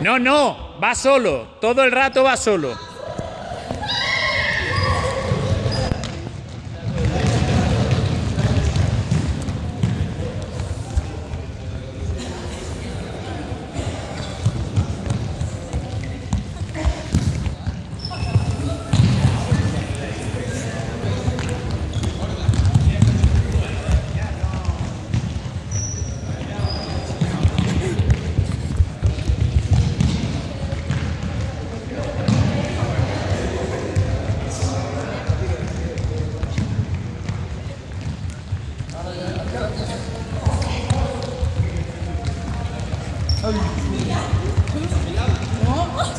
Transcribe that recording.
No, no, va solo. Todo el rato va solo. ¡Sí, hombre!